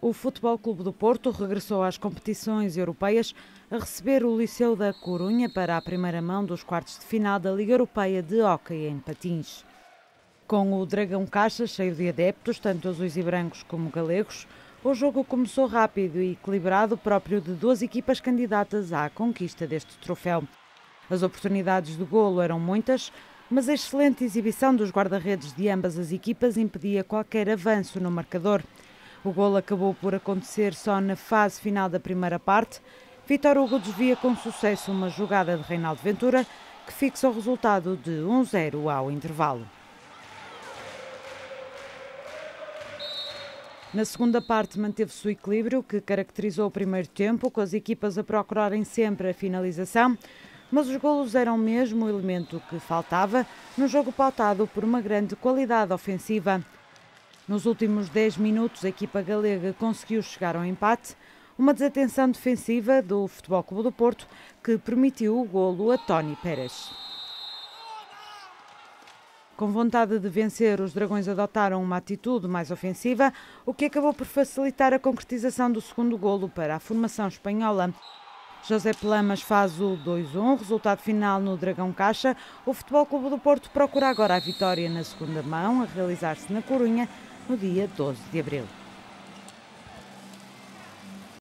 O Futebol Clube do Porto regressou às competições europeias a receber o Liceu da Corunha para a primeira mão dos quartos de final da Liga Europeia de Hóquei em Patins. Com o Dragão Caixa cheio de adeptos, tanto azuis e brancos como galegos, o jogo começou rápido e equilibrado, próprio de duas equipas candidatas à conquista deste troféu. As oportunidades de golo eram muitas, mas a excelente exibição dos guarda-redes de ambas as equipas impedia qualquer avanço no marcador. O golo acabou por acontecer só na fase final da primeira parte. Vitor Hugo desvia com sucesso uma jogada de Reinaldo Ventura, que fixa o resultado de 1-0 ao intervalo. Na segunda parte manteve-se o equilíbrio que caracterizou o primeiro tempo, com as equipas a procurarem sempre a finalização, mas os golos eram mesmo o elemento que faltava no jogo pautado por uma grande qualidade ofensiva. Nos últimos 10 minutos, a equipa galega conseguiu chegar ao empate, uma desatenção defensiva do Futebol Clube do Porto que permitiu o golo a Tony Pérez. Com vontade de vencer, os Dragões adotaram uma atitude mais ofensiva, o que acabou por facilitar a concretização do segundo golo para a formação espanhola. José Pelamas faz o 2-1, resultado final no Dragão Caixa. O Futebol Clube do Porto procura agora a vitória na segunda mão, a realizar-se na Corunha, no dia 12 de abril.